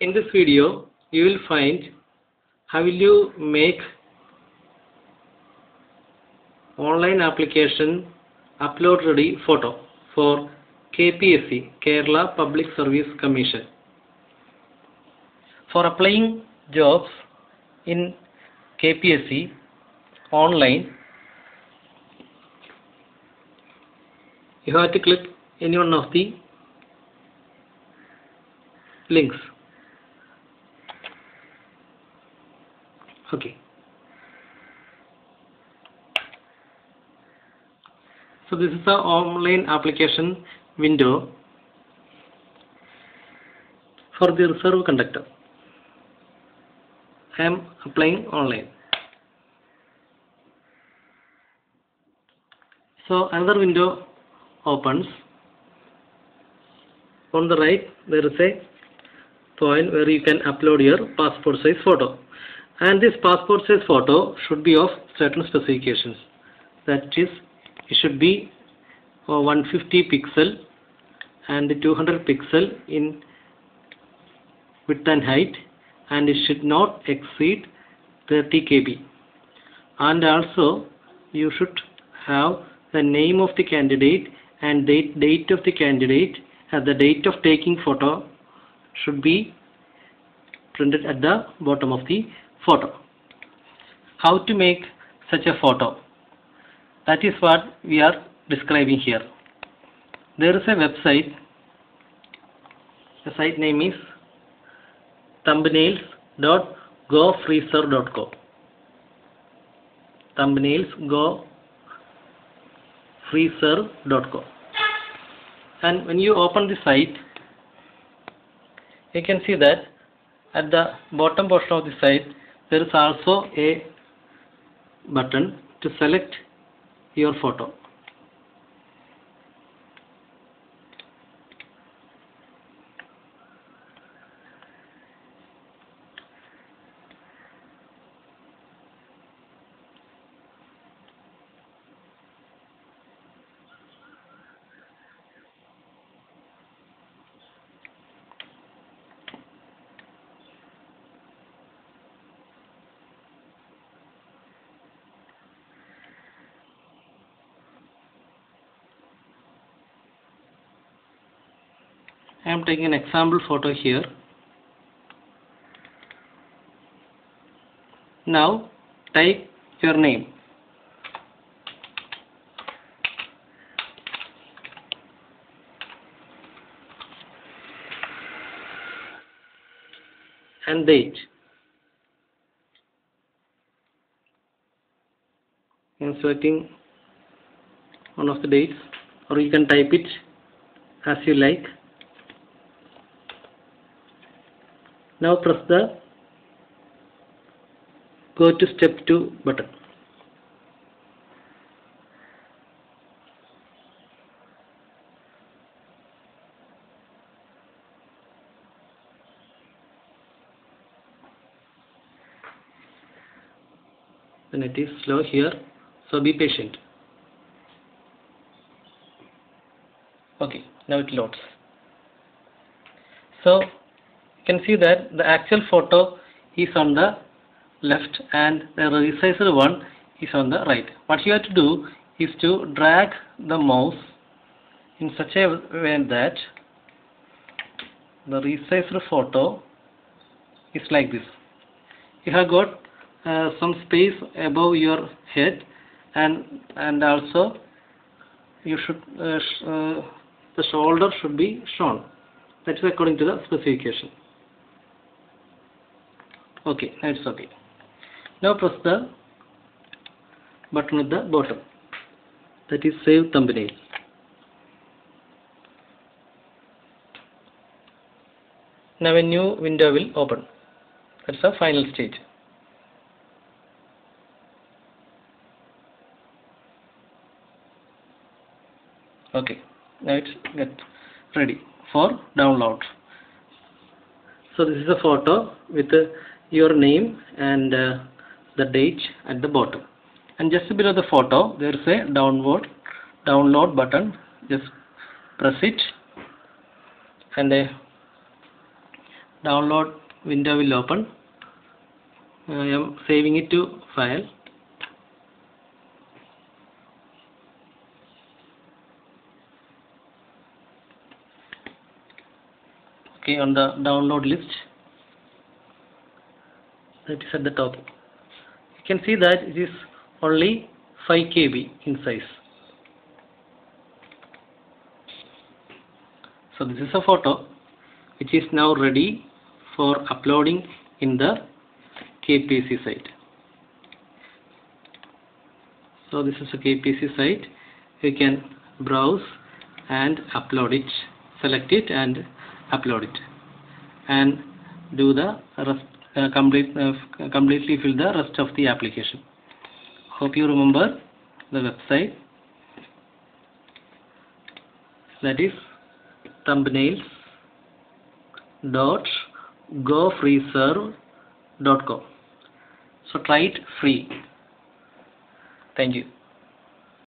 In this video, you will find how will you make online application upload ready photo for KPSC Kerala Public Service Commission. For applying jobs in KPSC online, you have to click any one of the links. Okay. So this is the online application window for the reserve conductor. I am applying online. So another window opens. On the right there is a point where you can upload your passport size photo and this passport size photo should be of certain specifications. That is it should be uh, 150 pixel and 200 pixel in width and height and it should not exceed 30 kb. And also you should have the name of the candidate and date, date of the candidate and the date of taking photo should be printed at the bottom of the photo. How to make such a photo? That is what we are describing here. There is a website. The site name is thumbnails.gofreeserve.co. Thumbnails.gofreeserve.co. And when you open the site, you can see that at the bottom portion of the site there is also a button to select your photo. I am taking an example photo here. Now type your name. and date. I am selecting one of the dates or you can type it as you like. Now press the go to step 2 button. Then it is slow here, so be patient. Okay, now it loads. So can see that the actual photo is on the left and the resized one is on the right. What you have to do is to drag the mouse in such a way that the resized photo is like this. You have got uh, some space above your head and and also you should uh, sh uh, the shoulder should be shown that is according to the specification okay that's okay. Now press the button at the bottom. That is save thumbnail. Now a new window will open. That's the final stage. Okay now it's get ready for download. So this is a photo with uh, your name and uh, the date at the bottom. And just below the photo there is a download download button. Just press it and uh, download window will open. I am saving it to file. Okay on the download list that is at the top you can see that it is only 5 KB in size. So this is a photo which is now ready for uploading in the KPC site. So this is a KPC site. You can browse and upload it select it and upload it and do the uh, uh, completely fill the rest of the application. Hope you remember the website. That is thumbnails dot gofreeserve dot com. So try it free. Thank you